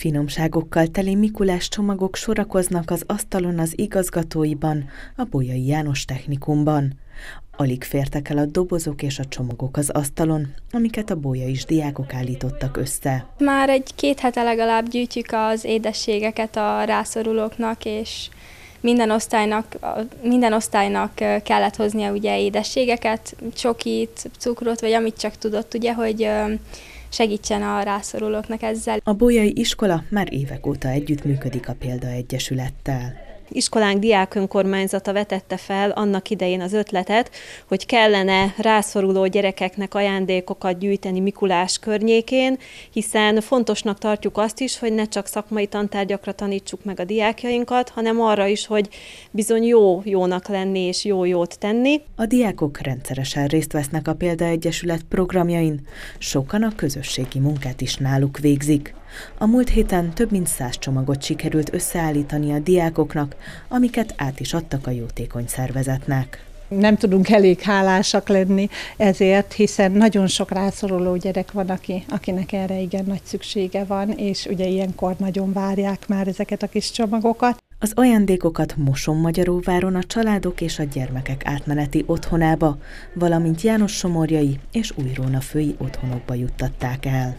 Finomságokkal teli Mikulás csomagok sorakoznak az asztalon az igazgatóiban, a Bolyai János technikumban. Alig fértek el a dobozok és a csomagok az asztalon, amiket a bolyais diákok állítottak össze. Már egy két hete legalább gyűjtjük az édességeket a rászorulóknak, és minden osztálynak, minden osztálynak kellett hoznia ugye édességeket, csokit, cukrot, vagy amit csak tudott, ugye, hogy segítsen a rászorulóknak ezzel. A Bolyai Iskola már évek óta együttműködik a Példa Egyesülettel iskolánk diák önkormányzata vetette fel annak idején az ötletet, hogy kellene rászoruló gyerekeknek ajándékokat gyűjteni Mikulás környékén, hiszen fontosnak tartjuk azt is, hogy ne csak szakmai tantárgyakra tanítsuk meg a diákjainkat, hanem arra is, hogy bizony jó jónak lenni és jó jót tenni. A diákok rendszeresen részt vesznek a Példaegyesület programjain, sokan a közösségi munkát is náluk végzik. A múlt héten több mint száz csomagot sikerült összeállítani a diákoknak, amiket át is adtak a jótékony szervezetnek. Nem tudunk elég hálásak lenni ezért, hiszen nagyon sok rászoruló gyerek van, aki, akinek erre igen nagy szüksége van, és ugye ilyenkor nagyon várják már ezeket a kis csomagokat. Az ajándékokat Moson-Magyaróváron a családok és a gyermekek átmeneti otthonába, valamint János Somorjai és Újróna fői otthonokba juttatták el.